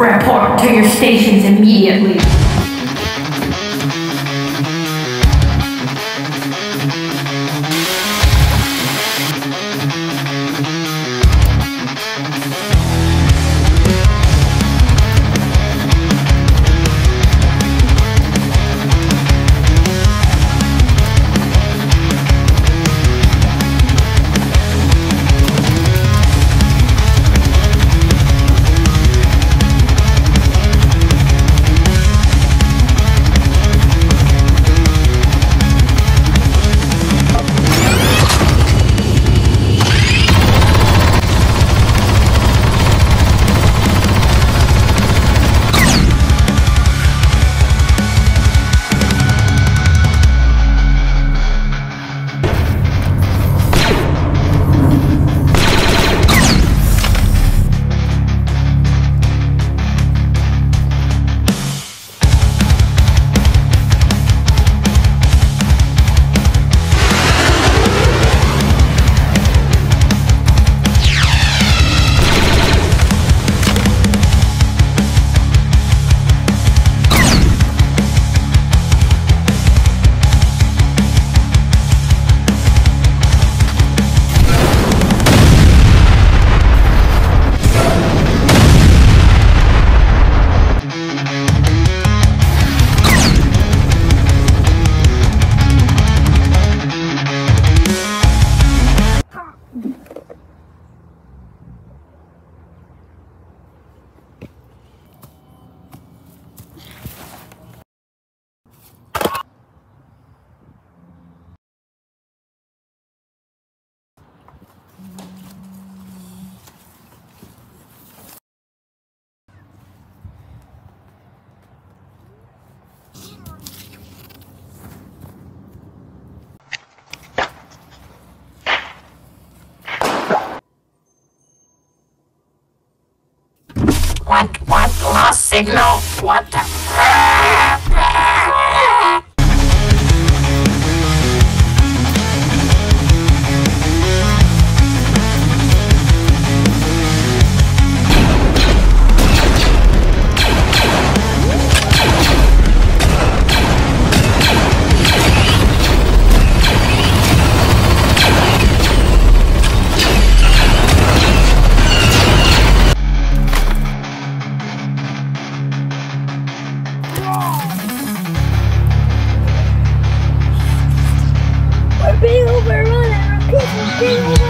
Report to your stations immediately. Signal? What the? Thank you.